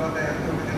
川大学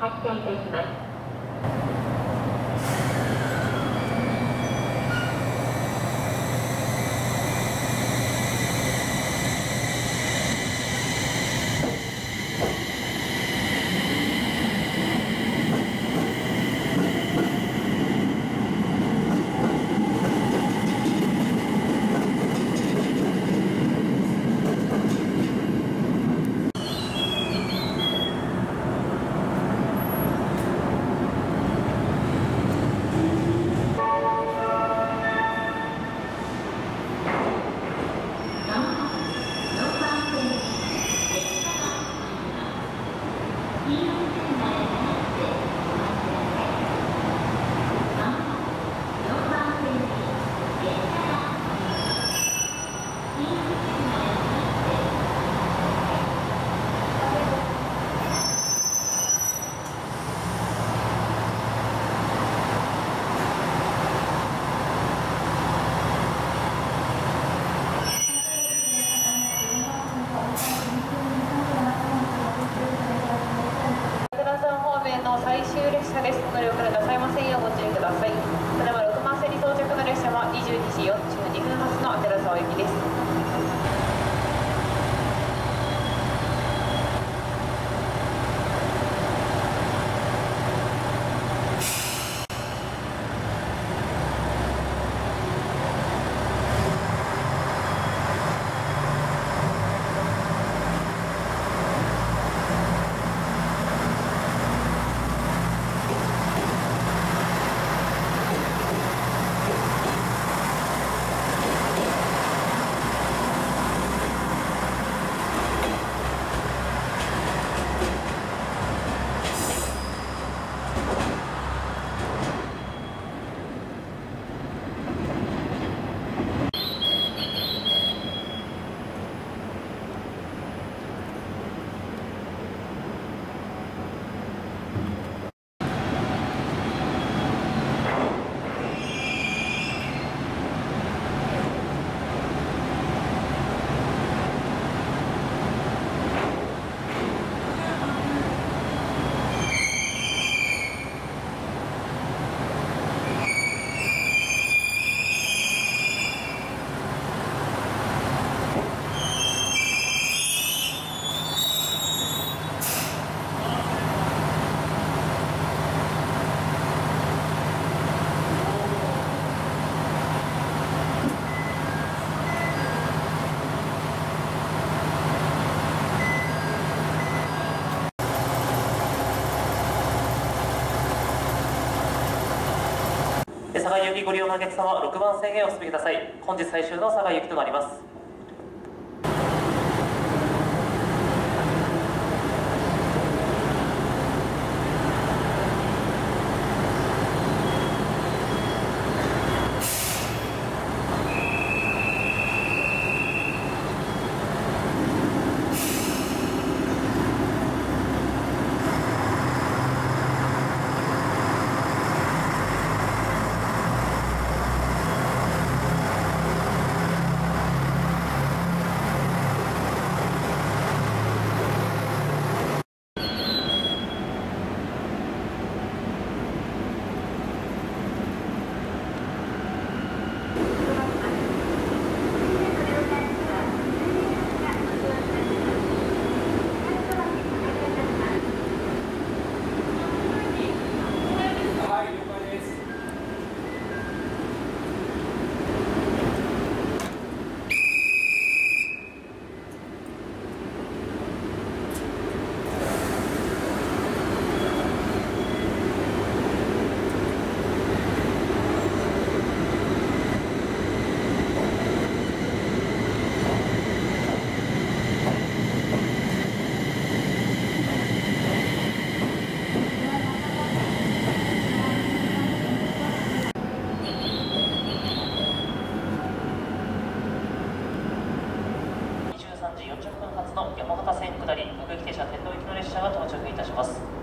列車が発車いたします。行きご利用のお客様は6番線へお進みください。本日最終の佐賀行きとなります。charge us